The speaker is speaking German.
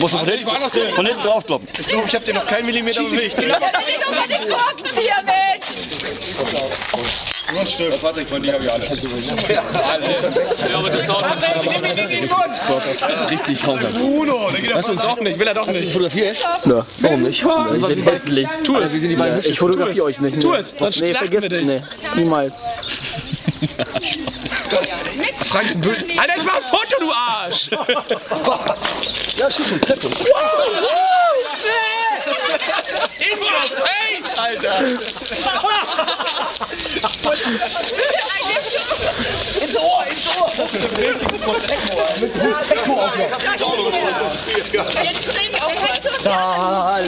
Musst du von hinten, von hinten draufkloppen. Ich hab dir noch keinen Millimeter bewegt. Ich nur mal den Korkenzieher mit. Patrick, von dir habe ich alles. Richtig Hauser. Bruno, der geht auf Doch nicht, will er doch nicht. Fotografiert? Na, warum nicht? Wir sind hässlich. Tu es. Ja, ich fotografiere euch nicht. Tu nee. es, sonst Nee, dich. nee, niemals. Frank ist ein böse. Alter, ich mach ein Foto, du Arsch! Ja, schieß eine Treppe. In your face, Alter! Ins Ohr, ins Ohr. Jetzt drehen wir auch mal.